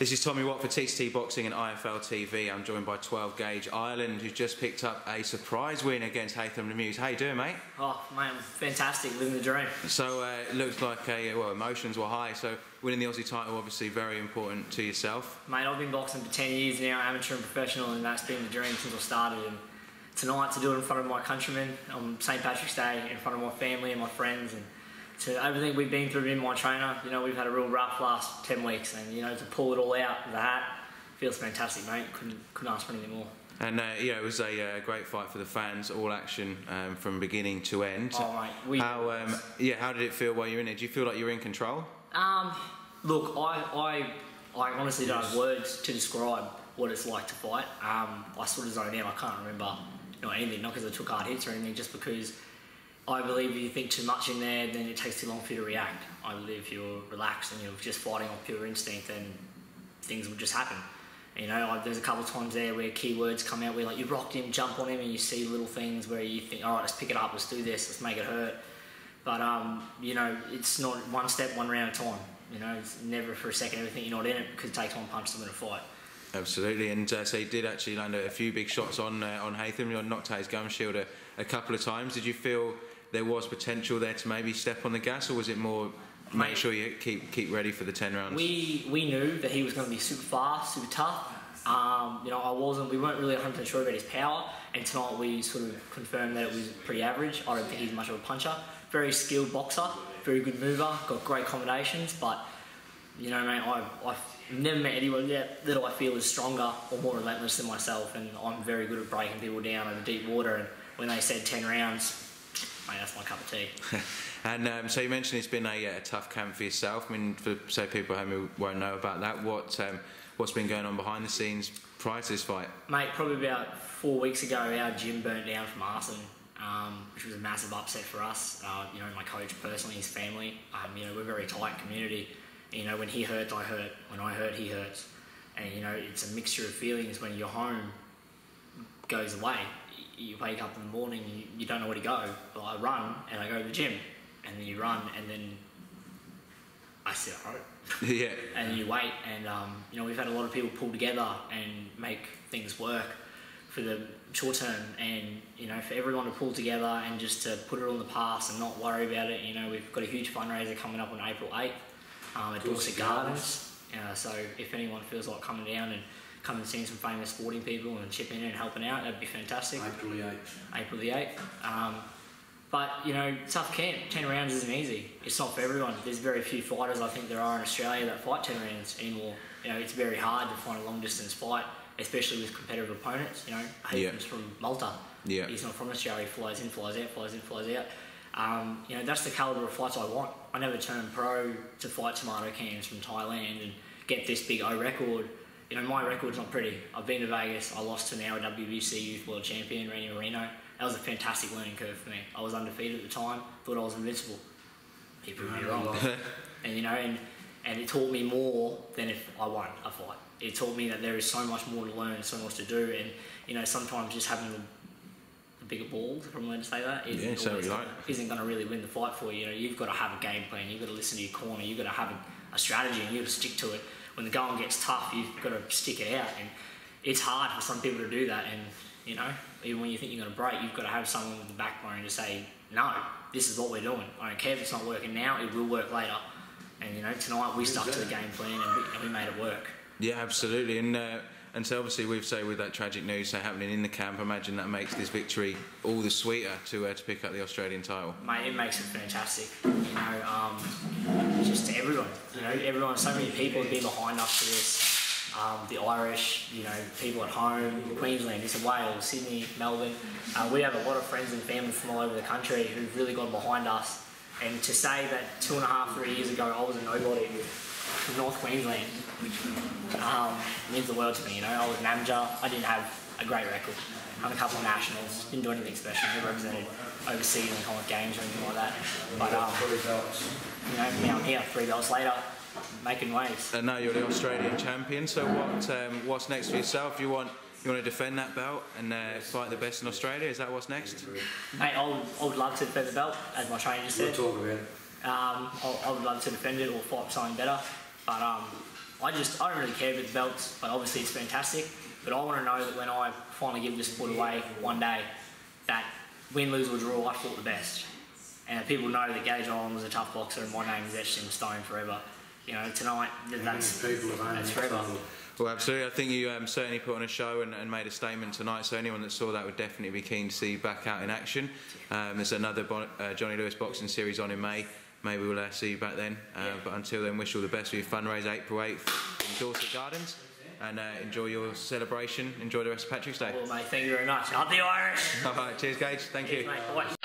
This is Tommy Watt for T2T Boxing and IFL TV. I'm joined by 12 Gaige Ireland, who's just picked up a surprise win against Haithem Laamouz. How you doing, mate? Oh, mate, fantastic, living the dream. So uh, it looks like a, well, emotions were high. So winning the Aussie title, obviously very important to yourself. Mate, I've been boxing for 10 years now, amateur and professional, and that's been the dream since I started. And tonight to do it in front of my countrymen on St Patrick's Day, in front of my family and my friends, and to everything we've been through in my trainer. You know, we've had a real rough last 10 weeks, and you know, to pull it all out of the hat feels fantastic, mate. Couldn't, couldn't ask for anything more. And uh, yeah, it was a uh, great fight for the fans, all action um, from beginning to end. Oh, mate, we how um, yeah, how did it feel while you were in it? Do you feel like you're in control? Um, look, I, I, I honestly don't have words to describe what it's like to fight. Um, I sort of zoned out. I can't remember you know, anything, not because I took hard hits or anything, just because I believe if you think too much in there, then it takes too long for you to react. I believe if you're relaxed and you're just fighting off pure instinct, then things will just happen. You know, I, there's a couple of times there where keywords come out where like you rocked him, jump on him, and you see little things where you think, all right, let's pick it up, let's do this, let's make it hurt. But um, you know, it's not one step, one round at a time. You know, it's never for a second ever think you're not in it because it takes one punch to win a fight. Absolutely, and uh, so he did actually land a, a few big shots on uh, on Haithem. You knocked out his gum shield a, a couple of times. Did you feel there was potential there to maybe step on the gas, or was it more make sure you keep keep ready for the ten rounds? We we knew that he was going to be super fast, super tough. Um, you know, I wasn't. We weren't really 100 percent sure about his power, and tonight we sort of confirmed that it was pretty average. I don't think he's much of a puncher. Very skilled boxer, very good mover, got great combinations. But you know, mate, I I've never met anyone yet that I feel is stronger or more relentless than myself, and I'm very good at breaking people down over deep water. And when they said 10 rounds, that's my cup of tea. and um, so you mentioned it's been a, a, tough camp for yourself. I mean, for say people at home who won't know about that, what um, what's been going on behind the scenes prior to this fight? Mate, probably about four weeks ago, our gym burnt down from arson. Um, which was a massive upset for us. Uh, you know, my coach personally, his family. Um, you know, we're a very tight community. You know, when he hurts, I hurt. When I hurt, he hurts. And you know, it's a mixture of feelings when your home goes away you wake up in the morning, you, you don't know where to go. Well, I run and I go to the gym, and then you run, and then I sit at home. yeah. And you wait, and um, you know we've had a lot of people pull together and make things work for the short term, and you know for everyone to pull together and just to put it on the past and not worry about it. You know we've got a huge fundraiser coming up on April eighth um, at Dorset Gardens. Uh, so if anyone feels like coming down and come and see some famous sporting people and chip in and helping out. That'd be fantastic. April the 8th. April the 8th. Um, but, you know, tough camp. 10 rounds isn't easy. It's not for everyone. There's very few fighters, I think, there are in Australia that fight 10 rounds anymore. You know, it's very hard to find a long distance fight, especially with competitive opponents. You know, Haithem's yeah. from Malta. Yeah. He's not from Australia. He flies in, flies out, flies in, flies out. Um, you know, that's the caliber of fights I want. I never turned pro to fight tomato cans from Thailand and get this big O record you know, my record's not pretty. I've been to Vegas. I lost to now a WBC Youth World Champion, Randy Marino. That was a fantastic learning curve for me. I was undefeated at the time. Thought I was invincible. He proved me wrong. and you know, and and it taught me more than if I won a fight. It taught me that there is so much more to learn, so much to do, and you know, sometimes just having the, the bigger balls, if I'm allowed to say that, isn't, yeah, so gonna, isn't going to really win the fight for you. You know, you've got to have a game plan. You've got to listen to your corner. You've got to have a, a strategy, and you've got to stick to it when the going gets tough, you've got to stick it out. And it's hard for some people to do that. And, you know, even when you think you're going to break, you've got to have someone with the backbone to say, no, this is what we're doing. I don't care if it's not working now, it will work later. And, you know, tonight we stuck to the game plan and we, and we made it work. Yeah, absolutely. And, uh, and so obviously we've say with that tragic news say, happening in the camp, I imagine that makes this victory all the sweeter to uh, to pick up the Australian title. Mate, it makes it fantastic. You know, um, just to everyone. You know, everyone. So many people have been behind us for this. Um, the Irish, you know, people at home, Queensland, New Wales, Sydney, Melbourne. Uh, we have a lot of friends and family from all over the country who've really got behind us. And to say that two and a half, three years ago, I was a nobody from North Queensland um, means the world to me. You know, I was an amateur. I didn't have a great record. I had a couple of nationals. Didn't do anything special. Never represented overseas in Commonwealth Games or anything like that. But um, you know, now I'm here, three belts later, making waves. And now you're the Australian champion. So what? Um, what's next for yourself? You want you want to defend that belt and uh, fight the best in Australia? Is that what's next? Mate, I would, I would love to defend the belt, as my trainer just said. We'll talk about it. Um, I, I would love to defend it or fight for something better. But um, I just I don't really care about the belts, but obviously it's fantastic. But I want to know that when I finally give this sport away one day, that win, lose or draw, I fought the best, and that people know that Gaige Ireland was a tough boxer and my name is etched in stone forever. You know, tonight that- that's people have that's forever. Well, absolutely. I think you um, certainly put on a show and, and made a statement tonight. So anyone that saw that would definitely be keen to see you back out in action. Um, there's another bon- uh, Johnny Lewis boxing series on in May. Maybe we'll uh, see you back then. Uh, Yeah. But until then, wish you all the best with your fundraiser April 8th in Dorset Gardens. And uh, enjoy your celebration. Enjoy the rest of Patrick's Day. Well, mate, thank you very much. Up the Irish. All right, cheers, Gaige. Thank you. Mate.